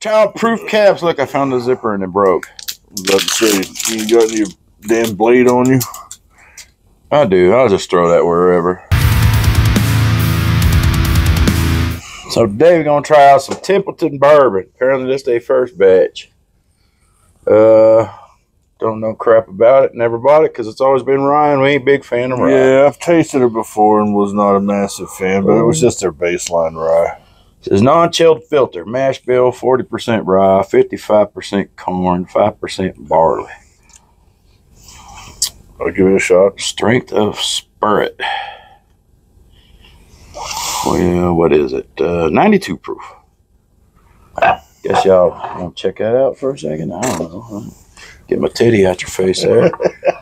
Child-proof caps. Look, I found a zipper and it broke. I was about to say, you got your damn blade on you. I do. I'll just throw that wherever. So today we're gonna try out some Templeton bourbon. Apparently this is their first batch. Uh, don't know crap about it. Never bought it because it's always been Ryan. We ain't big fan of rye. Yeah, I've tasted it before and was not a massive fan, but it was just their baseline rye. Says non-chilled filter, mash bill, forty percent rye, fifty-five percent corn, five percent barley. I'll give it a shot. Strength of spirit. Well, what is it? Uh, 92 proof. Guess y'all want to check that out for a second? I don't know. Get my titty out your face there.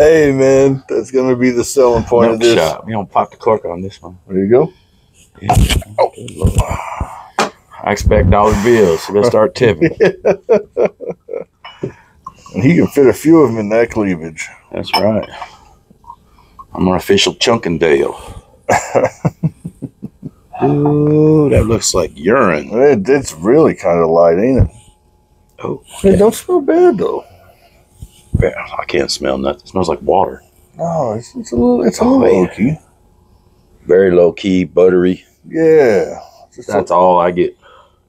Hey man, that's gonna be the selling point of this. shot. We don't pop the cork on this one. There you go. Oh. I expect dollar bills, so let's start tipping. And he can fit a few of them in that cleavage. That's right. I'm an official Chunkendale. Ooh, that looks like urine. It, it's really kind of light, ain't it? Oh, It don't smell bad though. I can't smell nothing. It smells like water. No, it's, it's a little, it's a Oh, little yeah. oaky. Very low key, buttery. Yeah, just That's a all I get.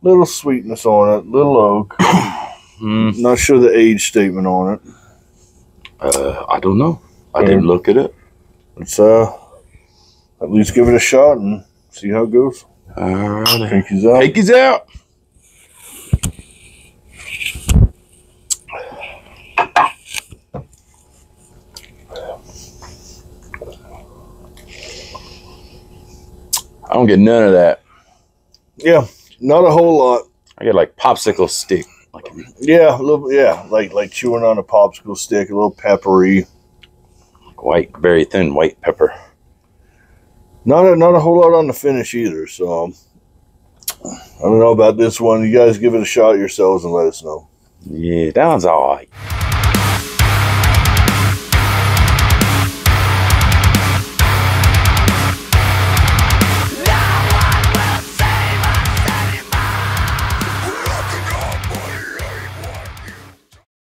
little sweetness on it, little oak. Mm, Not sure the age statement on it. uh, I don't know. I didn't look at it. Let's uh, at least give it a shot and see how it goes. All right. Pinky's out. Pinky's out. I don't get none of that. Yeah, not a whole lot. I get like popsicle stick. Like Yeah, a little. Yeah, like like chewing on a popsicle stick, a little peppery. white, very thin white pepper. Not a, not a whole lot on the finish either. So I don't know about this one. You guys give it a shot yourselves and let us know. Yeah, that one's all right.